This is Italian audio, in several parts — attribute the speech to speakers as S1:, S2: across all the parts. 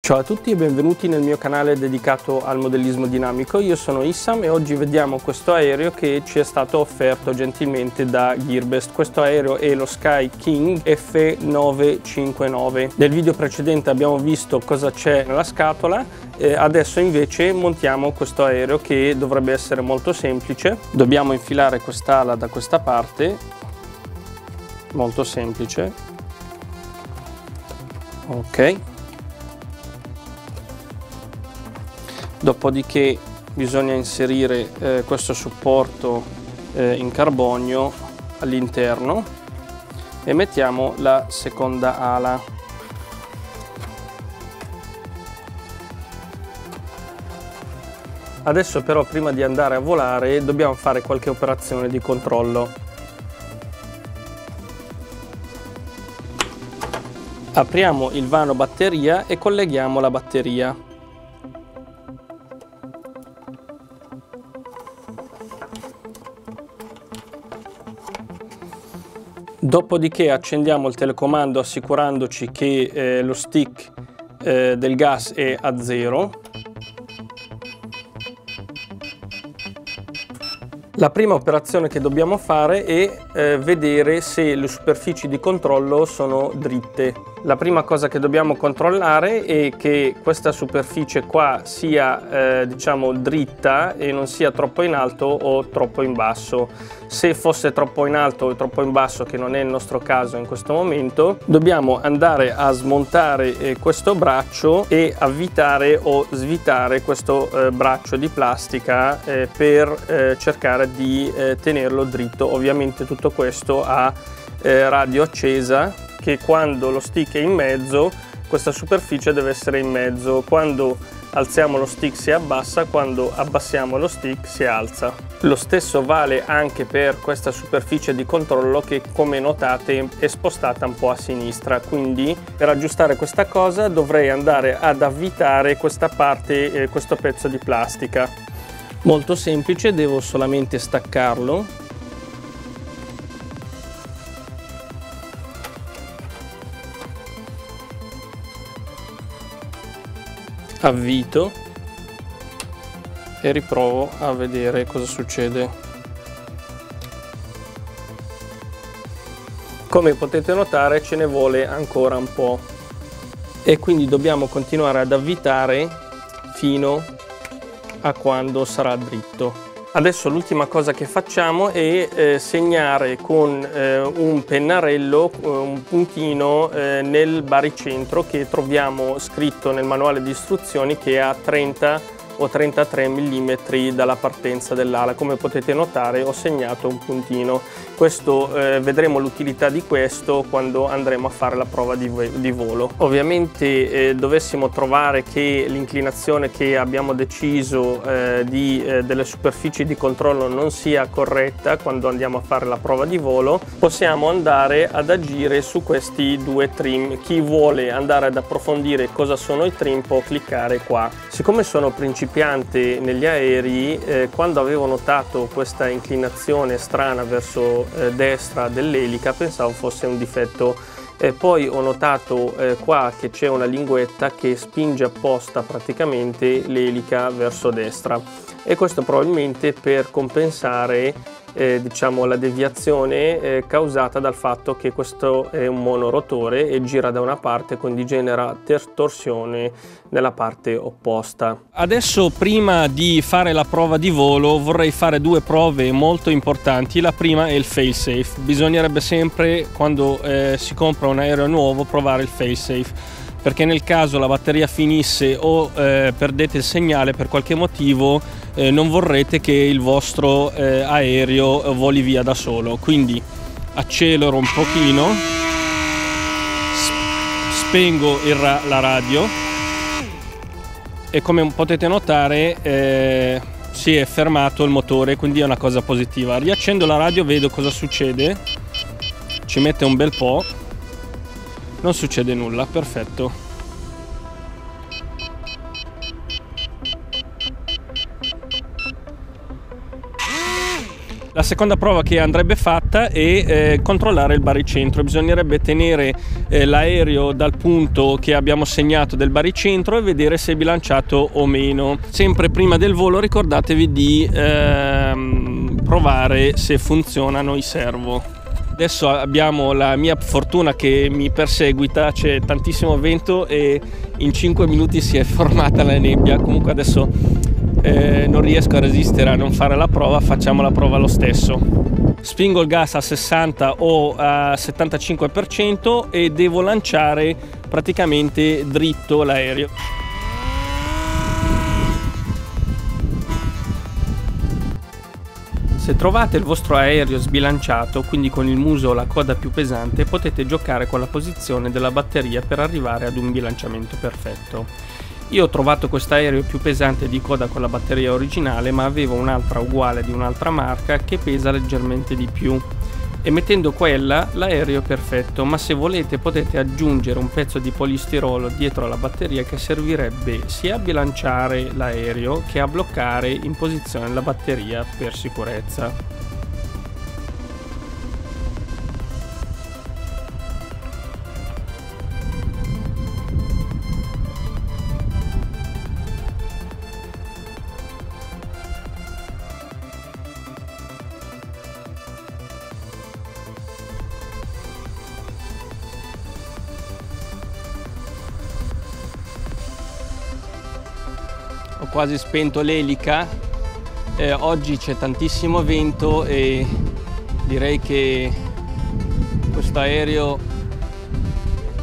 S1: Ciao a tutti e benvenuti nel mio canale dedicato al modellismo dinamico. Io sono Issam e oggi vediamo questo aereo che ci è stato offerto gentilmente da Gearbest. Questo aereo è lo Sky King F959. Nel video precedente abbiamo visto cosa c'è nella scatola, adesso invece montiamo questo aereo che dovrebbe essere molto semplice. Dobbiamo infilare quest'ala da questa parte, molto semplice. Ok. Dopodiché bisogna inserire eh, questo supporto eh, in carbonio all'interno e mettiamo la seconda ala. Adesso però prima di andare a volare dobbiamo fare qualche operazione di controllo. Apriamo il vano batteria e colleghiamo la batteria Dopodiché accendiamo il telecomando assicurandoci che eh, lo stick eh, del gas è a zero. La prima operazione che dobbiamo fare è eh, vedere se le superfici di controllo sono dritte. La prima cosa che dobbiamo controllare è che questa superficie qua sia eh, diciamo dritta e non sia troppo in alto o troppo in basso. Se fosse troppo in alto o troppo in basso, che non è il nostro caso in questo momento, dobbiamo andare a smontare eh, questo braccio e avvitare o svitare questo eh, braccio di plastica eh, per eh, cercare di eh, tenerlo dritto. Ovviamente tutto questo a radio accesa che quando lo stick è in mezzo questa superficie deve essere in mezzo. Quando alziamo lo stick si abbassa quando abbassiamo lo stick si alza. Lo stesso vale anche per questa superficie di controllo che come notate è spostata un po' a sinistra. Quindi per aggiustare questa cosa dovrei andare ad avvitare questa parte eh, questo pezzo di plastica. Molto semplice devo solamente staccarlo avvito e riprovo a vedere cosa succede. Come potete notare ce ne vuole ancora un po' e quindi dobbiamo continuare ad avvitare fino a quando sarà dritto Adesso l'ultima cosa che facciamo è eh, segnare con eh, un pennarello eh, un puntino eh, nel baricentro che troviamo scritto nel manuale di istruzioni che ha 30 o 33 mm dalla partenza dell'ala. Come potete notare ho segnato un puntino. Questo, eh, vedremo l'utilità di questo quando andremo a fare la prova di, di volo. Ovviamente eh, dovessimo trovare che l'inclinazione che abbiamo deciso eh, di, eh, delle superfici di controllo non sia corretta quando andiamo a fare la prova di volo, possiamo andare ad agire su questi due trim. Chi vuole andare ad approfondire cosa sono i trim può cliccare qua. Siccome sono principalmente principiante negli aerei, eh, quando avevo notato questa inclinazione strana verso eh, destra dell'elica pensavo fosse un difetto. E poi ho notato eh, qua che c'è una linguetta che spinge apposta praticamente l'elica verso destra. E questo probabilmente per compensare eh, diciamo, la deviazione eh, causata dal fatto che questo è un monorotore e gira da una parte quindi genera torsione nella parte opposta. Adesso prima di fare la prova di volo vorrei fare due prove molto importanti. La prima è il failsafe. Bisognerebbe sempre quando eh, si compra un aereo nuovo provare il failsafe perché nel caso la batteria finisse o eh, perdete il segnale per qualche motivo eh, non vorrete che il vostro eh, aereo voli via da solo. Quindi accelero un pochino. Spengo ra la radio. E come potete notare eh, si è fermato il motore quindi è una cosa positiva. Riaccendo la radio vedo cosa succede. Ci mette un bel po' non succede nulla perfetto La seconda prova che andrebbe fatta è eh, controllare il baricentro. Bisognerebbe tenere eh, l'aereo dal punto che abbiamo segnato del baricentro e vedere se è bilanciato o meno. Sempre prima del volo ricordatevi di ehm, provare se funzionano i servo. Adesso abbiamo la mia fortuna che mi perseguita, c'è tantissimo vento e in 5 minuti si è formata la nebbia. Comunque adesso eh, non riesco a resistere a non fare la prova, facciamo la prova lo stesso. Spingo il gas a 60 o a 75% e devo lanciare praticamente dritto l'aereo. Se trovate il vostro aereo sbilanciato, quindi con il muso o la coda più pesante, potete giocare con la posizione della batteria per arrivare ad un bilanciamento perfetto. Io ho trovato questo aereo più pesante di coda con la batteria originale, ma avevo un'altra uguale di un'altra marca che pesa leggermente di più. E mettendo quella l'aereo è perfetto, ma se volete potete aggiungere un pezzo di polistirolo dietro alla batteria che servirebbe sia a bilanciare l'aereo che a bloccare in posizione la batteria per sicurezza. Quasi spento l'elica. Eh, oggi c'è tantissimo vento e direi che questo aereo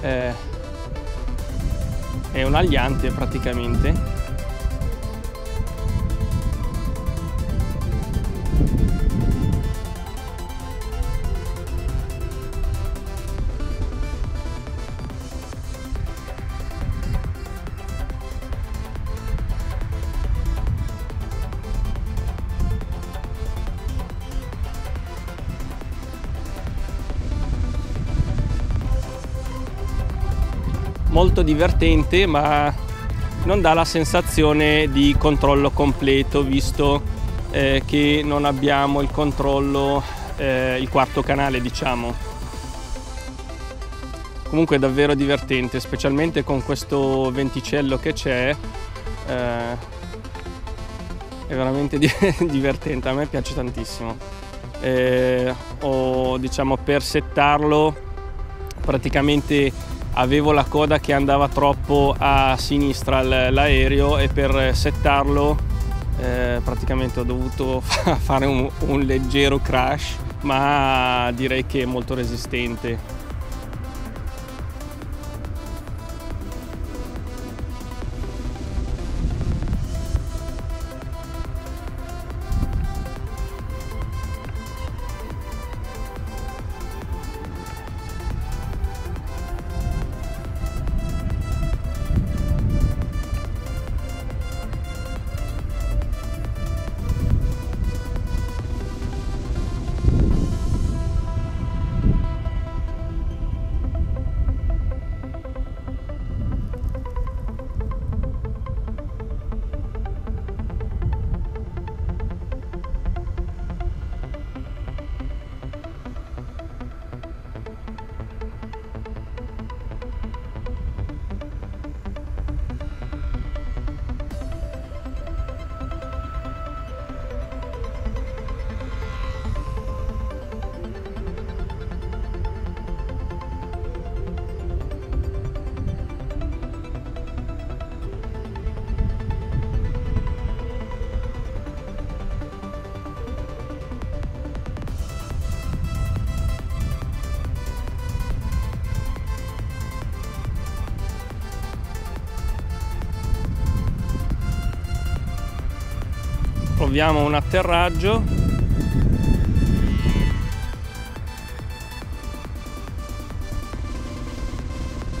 S1: eh, è un aliante praticamente molto divertente ma non dà la sensazione di controllo completo visto eh, che non abbiamo il controllo, eh, il quarto canale diciamo. Comunque è davvero divertente, specialmente con questo venticello che c'è, eh, è veramente divertente, a me piace tantissimo. Eh, ho diciamo per settarlo praticamente avevo la coda che andava troppo a sinistra l'aereo e per settarlo eh, praticamente ho dovuto fare un, un leggero crash ma direi che è molto resistente proviamo un atterraggio.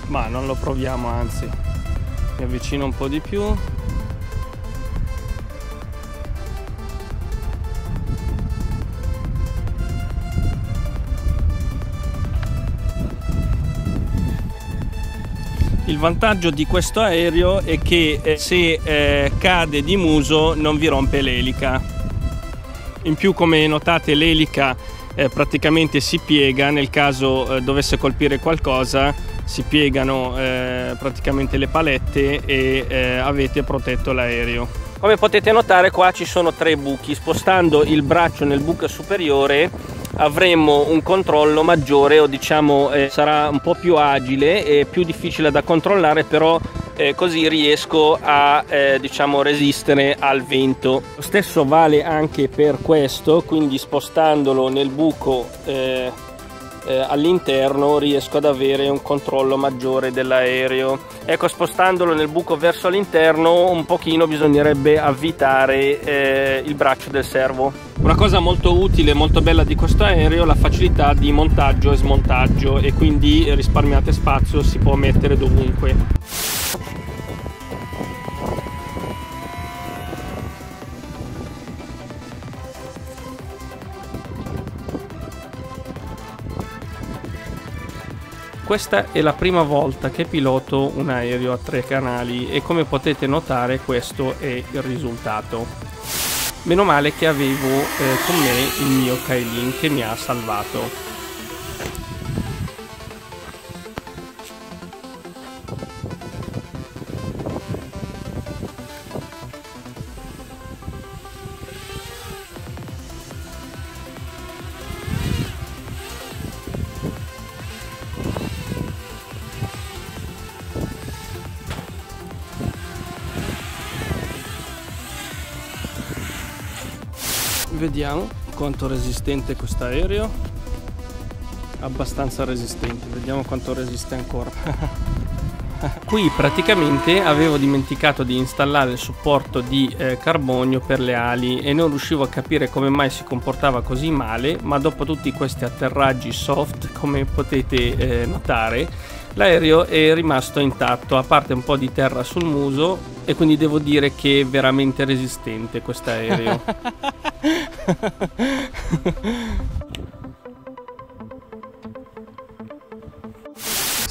S1: Ma non lo proviamo anzi mi avvicino un po' di più Il vantaggio di questo aereo è che eh, se eh, cade di muso non vi rompe l'elica. In più come notate l'elica eh, praticamente si piega. Nel caso eh, dovesse colpire qualcosa si piegano eh, praticamente le palette e eh, avete protetto l'aereo. Come potete notare qua ci sono tre buchi. Spostando il braccio nel buco superiore avremo un controllo maggiore o diciamo eh, sarà un po' più agile e più difficile da controllare però eh, così riesco a eh, diciamo resistere al vento. Lo stesso vale anche per questo quindi spostandolo nel buco eh, all'interno riesco ad avere un controllo maggiore dell'aereo. Ecco spostandolo nel buco verso l'interno un pochino bisognerebbe avvitare eh, il braccio del servo. Una cosa molto utile molto bella di questo aereo è la facilità di montaggio e smontaggio e quindi risparmiate spazio si può mettere dovunque Questa è la prima volta che piloto un aereo a tre canali e come potete notare questo è il risultato. Meno male che avevo eh, con me il mio Kailin che mi ha salvato. Vediamo quanto resistente questo aereo. Abbastanza resistente vediamo quanto resiste ancora. Qui praticamente avevo dimenticato di installare il supporto di eh, carbonio per le ali e non riuscivo a capire come mai si comportava così male ma dopo tutti questi atterraggi soft come potete eh, notare l'aereo è rimasto intatto a parte un po' di terra sul muso e quindi devo dire che è veramente resistente questo aereo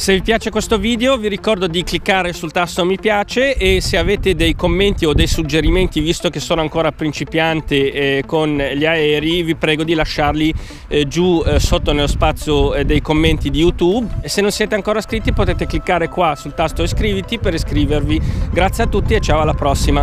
S1: Se vi piace questo video vi ricordo di cliccare sul tasto mi piace e se avete dei commenti o dei suggerimenti visto che sono ancora principiante eh, con gli aerei vi prego di lasciarli eh, giù eh, sotto nello spazio eh, dei commenti di YouTube e se non siete ancora iscritti potete cliccare qua sul tasto iscriviti per iscrivervi. Grazie a tutti e ciao alla prossima!